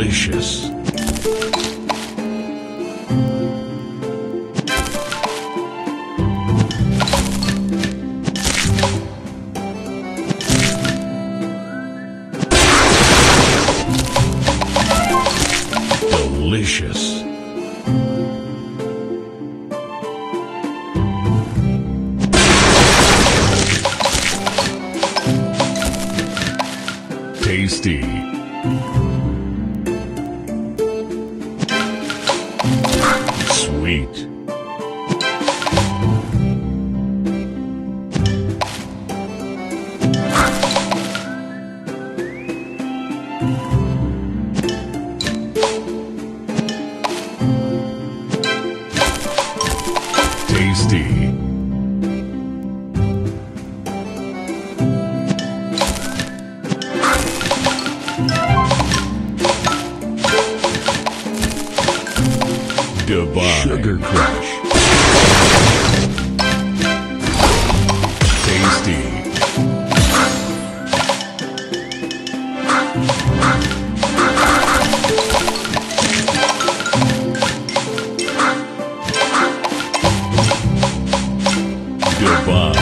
delicious. Delicious. Tasty. Sweet. Tasty. Divine. Sugar Crush. Tasty. Divine.